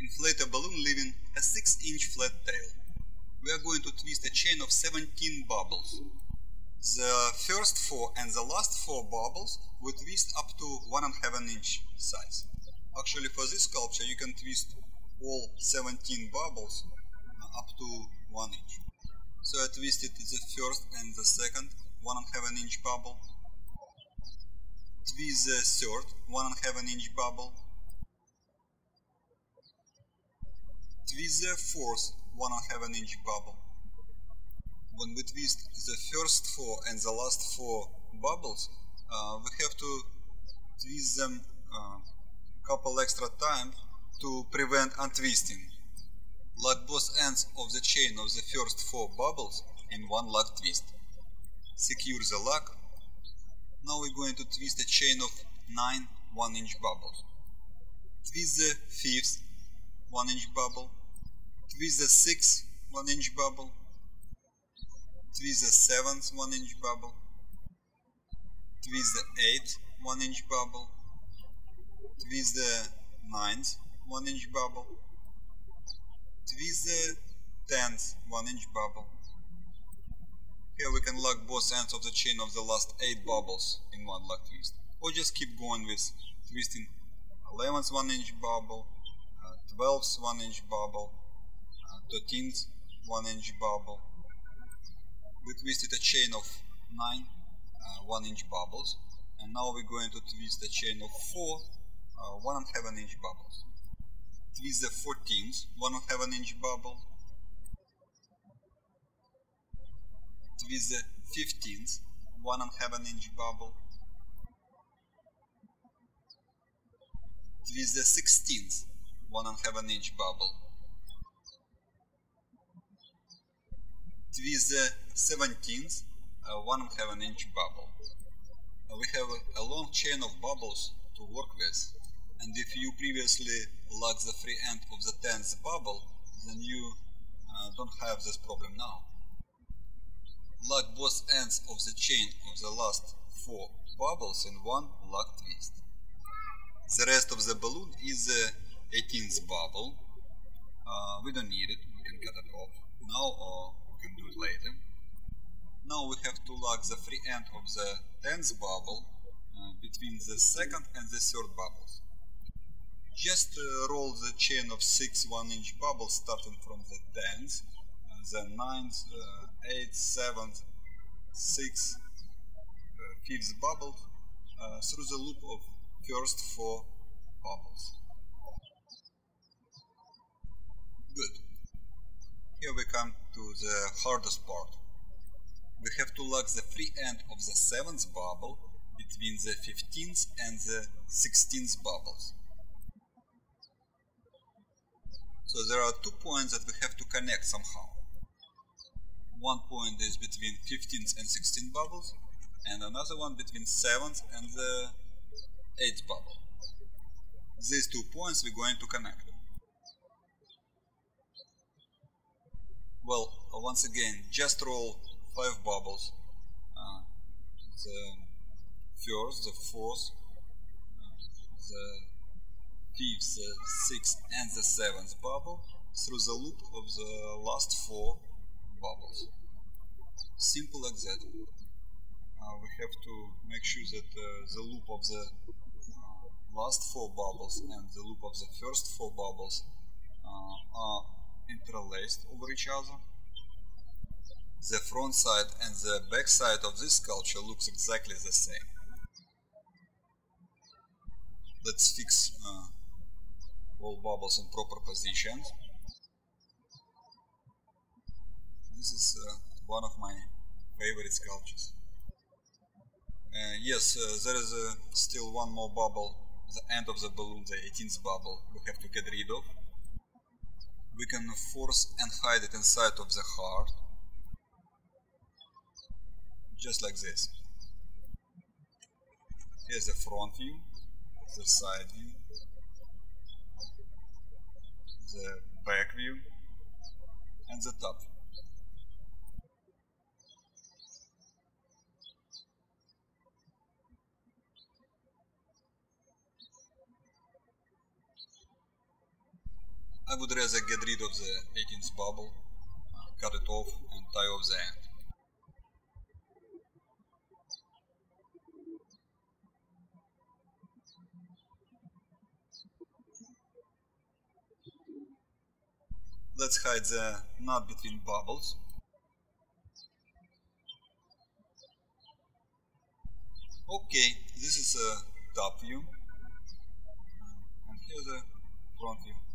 inflate a balloon leaving a 6 inch flat tail. We are going to twist a chain of 17 bubbles. The first 4 and the last 4 bubbles we twist up to 1.5 inch size. Actually for this sculpture you can twist all 17 bubbles uh, up to 1 inch. So I twisted the first and the second 1.5 inch bubble, twist the third 1.5 inch bubble, twist the fourth 1.5 inch bubble. When we twist the first four and the last four bubbles, uh, we have to twist them a uh, couple extra times to prevent untwisting. Lock both ends of the chain of the first four bubbles in one lock twist. Secure the lock. Now we're going to twist a chain of 9 1 inch bubbles. Twist the fifth 1 inch bubble. Twist the sixth 1 inch bubble. Twist the seventh 1 inch bubble. Twist the eighth 1 inch bubble. Twist the ninth 1 inch bubble twist the 10th 1 inch bubble. Here we can lock both ends of the chain of the last 8 bubbles in one lock twist. Or just keep going with twisting 11th 1 inch bubble, uh, 12th 1 inch bubble, uh, 13th 1 inch bubble. We twisted a chain of 9 uh, 1 inch bubbles. And now we're going to twist a chain of 4 uh, 1 and half an inch bubbles. Twist the 14th, one and half an inch bubble, twist the 15th, one and half an inch bubble, twist the 16th, one and half an inch bubble, twist the 17th, uh, one half an inch bubble. Uh, we have a, a long chain of bubbles to work with and if you previously locked the free end of the 10th bubble, then you uh, don't have this problem now. Lock both ends of the chain of the last 4 bubbles in one lock twist. The rest of the balloon is the 18th bubble. Uh, we don't need it, we can cut it off now can do it later. Now we have to lock the free end of the 10th bubble uh, between the second and the third bubbles. Just uh, roll the chain of 6 1 inch bubbles starting from the 10th, uh, then 9th, 8th, 7th, 6th, 5th bubble uh, through the loop of first 4 bubbles. Good. Here we come to the hardest part. We have to lock the free end of the 7th bubble between the 15th and the 16th bubbles. So there are two points that we have to connect somehow. One point is between 15th and 16th bubbles, and another one between 7th and the 8th bubble. These two points we're going to connect. Well, once again, just roll 5 bubbles. Uh, the first, the fourth, uh, the fifth, the sixth and the seventh bubble through the loop of the last four bubbles. Simple like that. Uh, we have to make sure that uh, the loop of the uh, last four bubbles and the loop of the first four bubbles uh, are interlaced over each other. The front side and the back side of this sculpture looks exactly the same. Let's fix uh, all bubbles in proper positions. This is uh, one of my favorite sculptures. Uh, yes, uh, there is uh, still one more bubble, the end of the balloon, the 18th bubble, we have to get rid of. We can force and hide it inside of the heart, just like this. Here's the front view, the side view, the back view and the top. I would rather get rid of the 18th bubble, cut it off and tie off the end. Let's hide the knot between bubbles. Okay, this is a top view and here's a front view.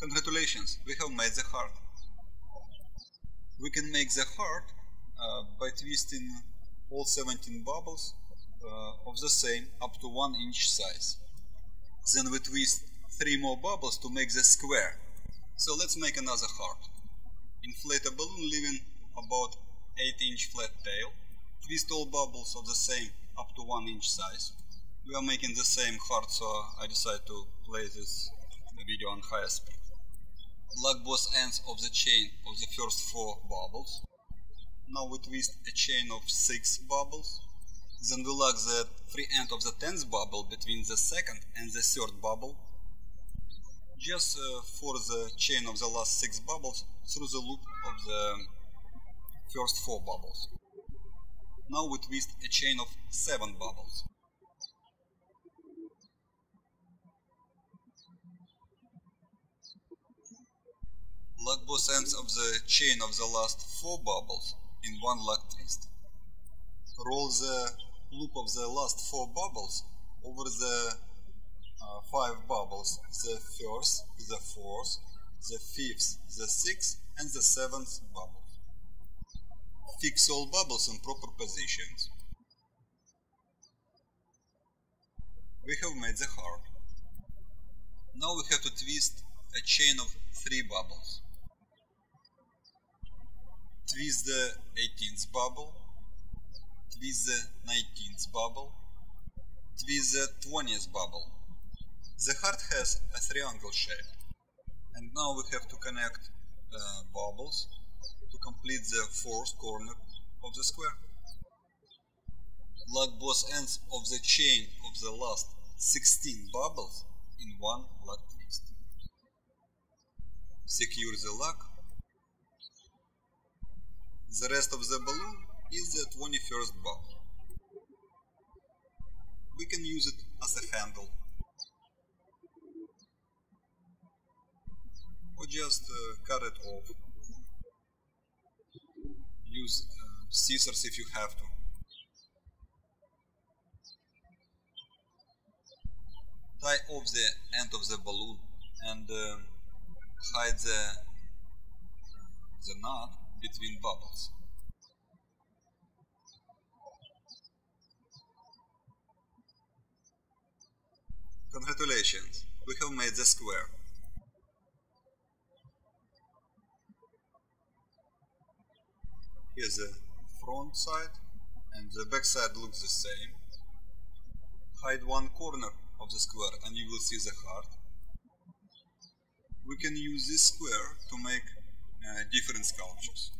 Congratulations, we have made the heart. We can make the heart uh, by twisting all 17 bubbles uh, of the same up to 1 inch size. Then we twist 3 more bubbles to make the square. So let's make another heart. Inflate a balloon leaving about 8 inch flat tail. Twist all bubbles of the same up to 1 inch size. We are making the same heart so I decided to play this video on higher speed. Lock both ends of the chain of the first 4 bubbles. Now we twist a chain of 6 bubbles. Then we lock the free end of the 10th bubble between the second and the third bubble just uh, for the chain of the last six bubbles through the loop of the first four bubbles. Now we twist a chain of seven bubbles. Lock both ends of the chain of the last four bubbles in one lock twist. Roll the loop of the last four bubbles over the uh, five bubbles the first, the fourth, the fifth, the sixth, and the seventh bubble. Fix all bubbles in proper positions. We have made the heart. Now we have to twist a chain of three bubbles. Twist the 18th bubble, twist the 19th bubble, twist the 20th bubble, the heart has a triangle shape. And now we have to connect uh, bubbles to complete the fourth corner of the square. Lock both ends of the chain of the last 16 bubbles in one lock twist. Secure the lock. The rest of the balloon is the 21st bubble. We can use it as a handle or just uh, cut it off. Use uh, scissors if you have to. Tie off the end of the balloon and uh, hide the, the knot between bubbles. Congratulations, we have made the square. Here's the front side and the back side looks the same. Hide one corner of the square and you will see the heart. We can use this square to make uh, different sculptures.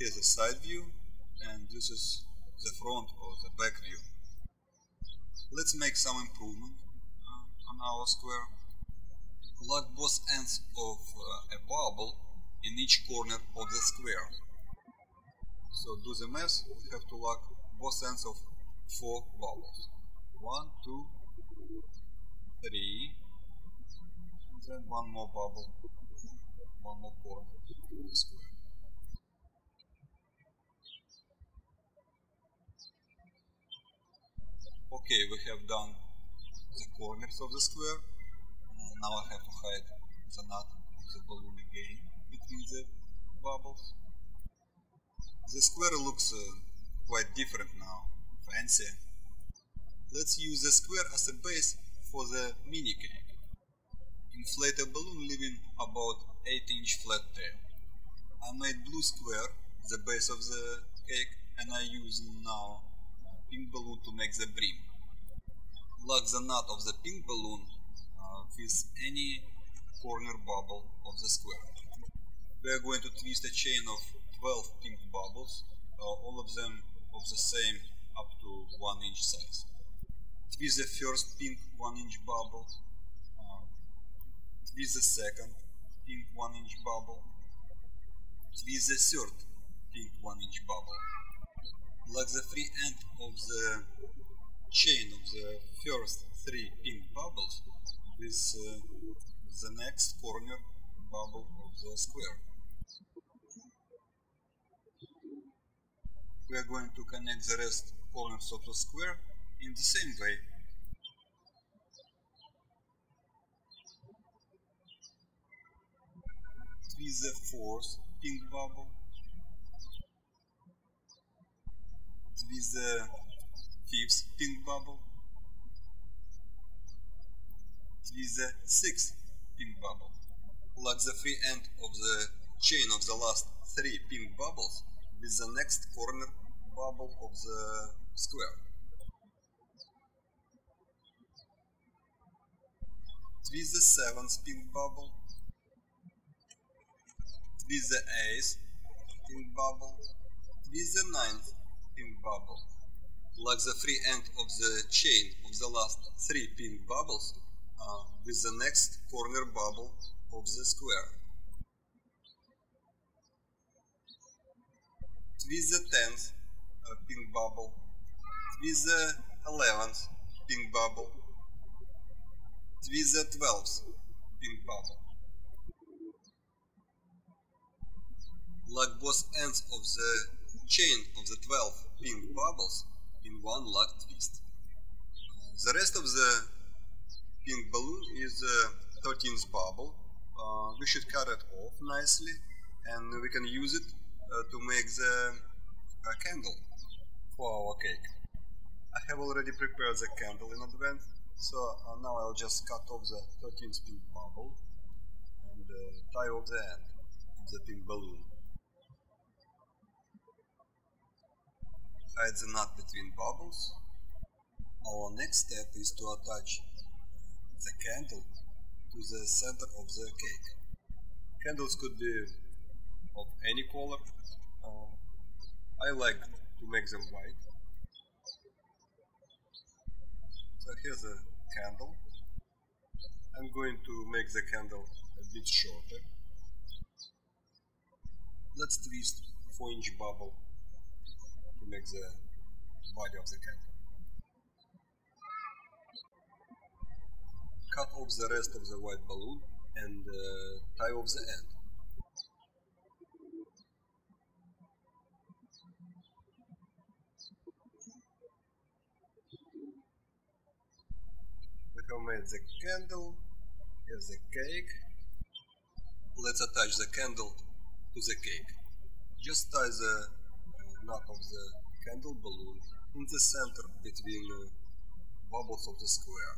Here's the side view and this is the front or the back view. Let's make some improvement uh, on our square lock both ends of uh, a bubble in each corner of the square. So do the math, we have to lock both ends of four bubbles. One, two, three, and then one more bubble, one more corner of the square. Okay, we have done the corners of the square now I have to hide the knot of the balloon again between the bubbles. The square looks uh, quite different now, fancy. Let's use the square as a base for the mini cake. Inflate a balloon leaving about 8 inch flat tail. I made blue square, the base of the cake, and I use now pink balloon to make the brim. Lock the knot of the pink balloon with any corner bubble of the square. We are going to twist a chain of 12 pink bubbles, uh, all of them of the same up to 1 inch size. twist the first pink 1 inch bubble, uh, twist the second pink 1 inch bubble, twist the third pink 1 inch bubble. Like the free end of the chain of the first three pink bubbles with uh, the next corner bubble of the square. We are going to connect the rest corners of the square in the same way. With the fourth pink bubble, with the fifth pink bubble, with the sixth pink bubble. Like the free end of the chain of the last three pink bubbles with the next corner bubble of the square. Twist the seventh pink bubble. Twist the eighth pink bubble. Twist the ninth pink bubble. Like the free end of the chain of the last three pink bubbles uh, with the next corner bubble of the square. Twist the tenth uh, pink bubble. Twist the eleventh pink bubble twist the 12th pink bubble. Like both ends of the chain of the 12 pink bubbles in one lock twist. The rest of the pink balloon is the 13th bubble. Uh, we should cut it off nicely and we can use it uh, to make the uh, candle for our cake. I have already prepared the candle in advance so uh, now I'll just cut off the 13th pink bubble and uh, tie off the end of the pink balloon. Hide the nut between bubbles. Our next step is to attach the candle to the center of the cake. Candles could be of any color. Uh, I like to make them white. So here's a candle. I'm going to make the candle a bit shorter. Let's twist 4 inch bubble make the body of the candle. Cut off the rest of the white balloon and uh, tie off the end. We have made the candle, here's the cake. Let's attach the candle to the cake. Just tie the uh, of the candle balloon in the center between the bubbles of the square.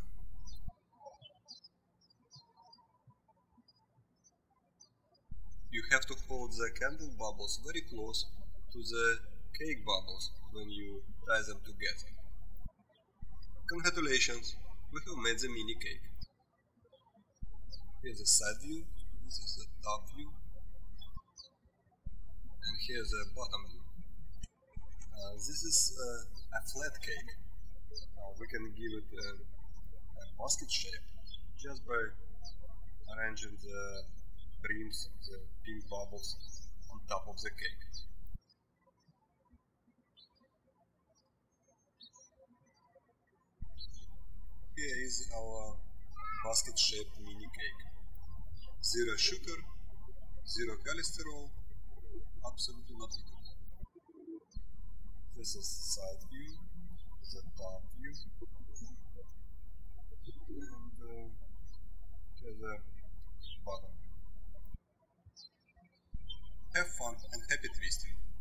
You have to hold the candle bubbles very close to the cake bubbles when you tie them together. Congratulations! we have made the mini cake. Here's the side view, this is the top view, and here's the bottom view. Uh, this is uh, a flat cake. Uh, we can give it a, a, basket shape just by arranging the brims, the pink bubbles on top of the cake. Here is our basket shaped mini cake. Zero sugar, zero cholesterol, absolutely not. This is side view, the top view, and uh, the bottom. Have fun and happy twisting!